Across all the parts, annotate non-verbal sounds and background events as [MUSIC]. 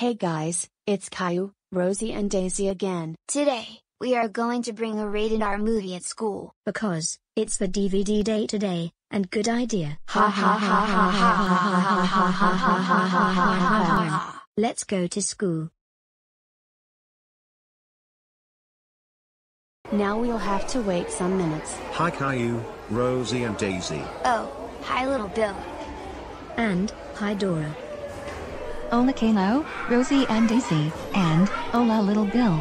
Hey guys, it's Caillou, Rosie and Daisy again. Today, we are going to bring a rated R movie at school. Because, it's the DVD day today, and good idea. Ha ha ha ha ha ha ha ha ha ha ha ha ha. Let's go to school. Now we'll have to wait some minutes. Hi Caillou, Rosie and Daisy. Oh, hi little Bill. And, hi Dora. Hola Caillou, Rosie and Daisy, and, hola little Bill.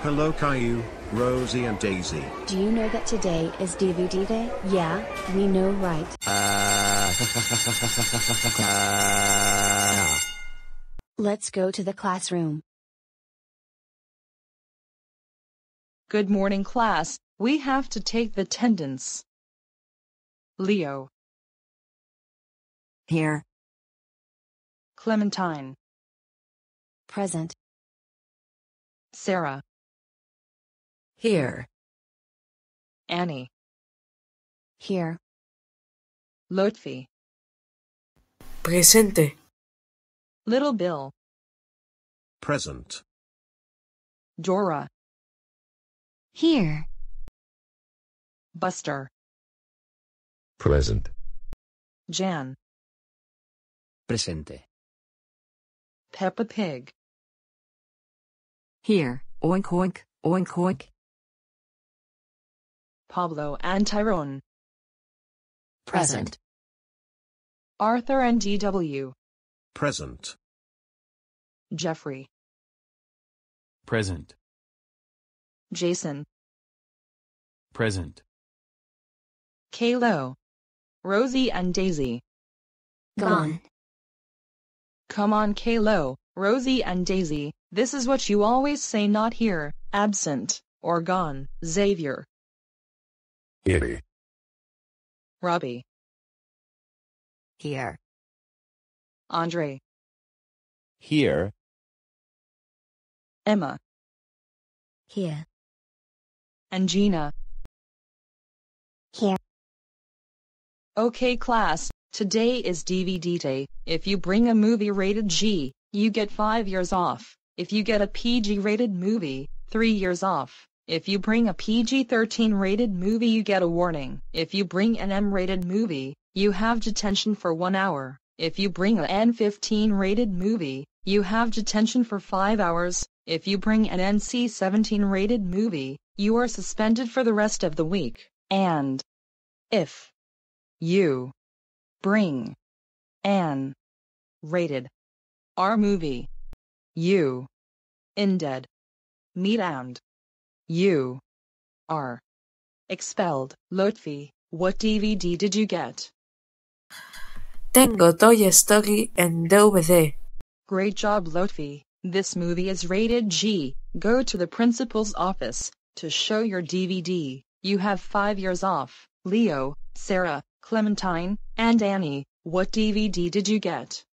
Hello Caillou, Rosie and Daisy. Do you know that today is DVD day? Yeah, we know right. [LAUGHS] Let's go to the classroom. Good morning class, we have to take the attendance. Leo, Here. Clementine, Present. Sarah, Here. Annie, Here. Lotfi, Presente. Little Bill, Present. Dora, Here. Buster, Present. Jan, Presente. Peppa Pig, Here. Oink oink, oink oink. Pablo and Tyrone, Present. Arthur and DW, Present. Jeffrey, Present. Jason, Present. Caillou, Rosie and Daisy. Gone. Come on Caillou, Rosie and Daisy, this is what you always say not here, absent, or gone, Xavier, Here. Robbie, Here. Andre, Here. Emma, Here. and Gina. Here. Okay class, today is DVD day. If you bring a movie rated G, you get 5 years off. If you get a PG rated movie, 3 years off. If you bring a PG-13 rated movie you get a warning. If you bring an M-rated movie, you have detention for 1 hour. If you bring an N15 rated movie, you have detention for 5 hours. If you bring an NC-17 rated movie, you are suspended for the rest of the week. And if you bring an rated R movie, you indeed meet and you are expelled. Lotfi, what DVD did you get? Tengo Toy Story en DVD. Great job, Lotfi. This movie is rated G. Go to the principal's office to show your DVD. You have five years off. Leo, Sarah, Clementine, and Annie, what DVD did you get?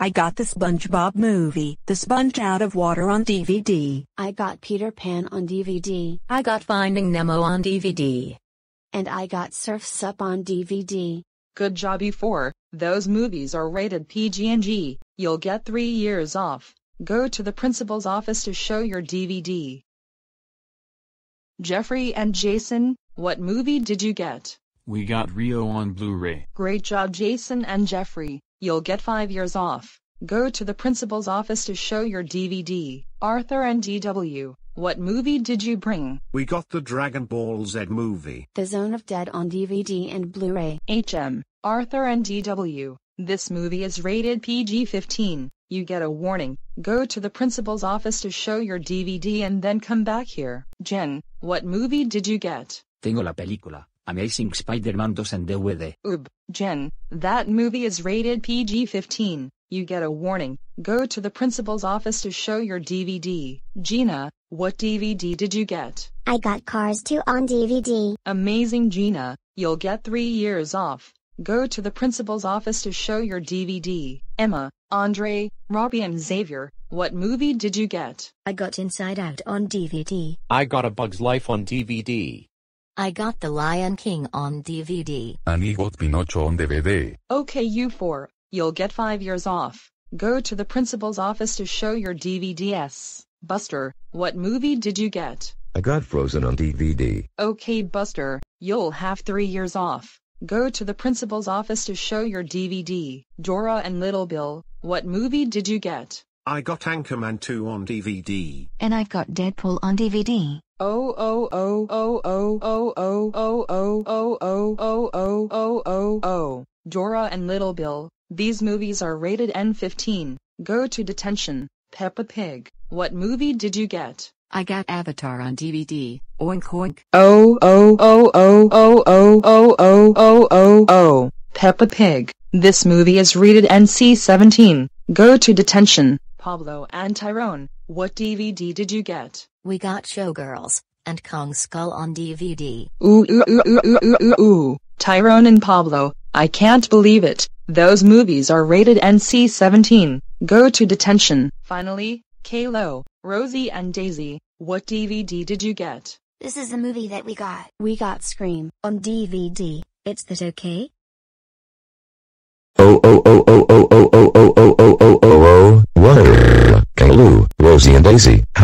I got the SpongeBob movie, The Sponge Out of Water on DVD. I got Peter Pan on DVD. I got Finding Nemo on DVD. And I got Surf's Up on DVD. Good job, you four. Those movies are rated PG and G. You'll get three years off. Go to the principal's office to show your DVD. Jeffrey and Jason, what movie did you get? We got Rio on Blu-ray. Great job, Jason and Jeffrey. You'll get five years off. Go to the principal's office to show your DVD. Arthur and DW, what movie did you bring? We got the Dragon Ball Z movie. The Zone of Dead on DVD and Blu-ray. HM, Arthur and DW. This movie is rated PG-15. You get a warning. Go to the principal's office to show your DVD and then come back here. Jen, what movie did you get? Tengo la película, Amazing Spider-Man 2 en DVD. Oob, Jen, that movie is rated PG-15. You get a warning. Go to the principal's office to show your DVD. Gina, what DVD did you get? I got Cars 2 on DVD. Amazing Gina, you'll get three years off. Go to the principal's office to show your DVD. Emma, Andre, Robbie and Xavier, what movie did you get? I got Inside Out on DVD. I got A Bug's Life on DVD. I got The Lion King on DVD. And he got Pinocho on DVD. Okay, you four, you'll get five years off. Go to the principal's office to show your DVDs. Buster, what movie did you get? I got Frozen on DVD. Okay, Buster, you'll have three years off. Go to the principal's office to show your DVD. Dora and Little Bill, what movie did you get? I got Anchorman 2 on DVD. And I've got Deadpool on DVD. Oh oh oh oh oh oh oh oh oh oh oh oh oh oh oh oh Dora and Little Bill. These movies are rated N15. Go to detention. Peppa Pig. What movie did you get? I got Avatar on DVD. Oink oink. Oh oh oh oh oh oh oh oh oh oh oh Peppa Pig. This movie is rated NC-17. Go to detention. Pablo and Tyrone. What DVD did you get? We got Showgirls and Kong Skull on DVD. Ooh, ooh, ooh, ooh, Tyrone and Pablo, I can't believe it. Those movies are rated NC-17. Go to detention. Finally, Caillou, Rosie and Daisy, what DVD did you get? This is the movie that we got. We got Scream on DVD. It's that okay? Oh oh oh oh oh oh. oh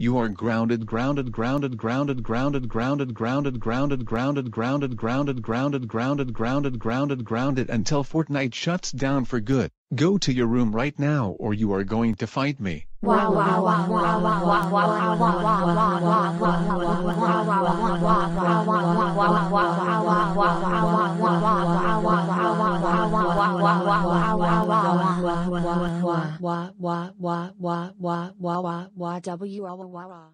You are grounded, grounded, grounded, grounded, grounded, grounded, grounded, grounded, grounded, grounded, grounded, grounded, grounded, grounded, grounded, grounded until Fortnite shuts down for good. Go to your room right now or you are going to fight me. Wah wow wow wow wow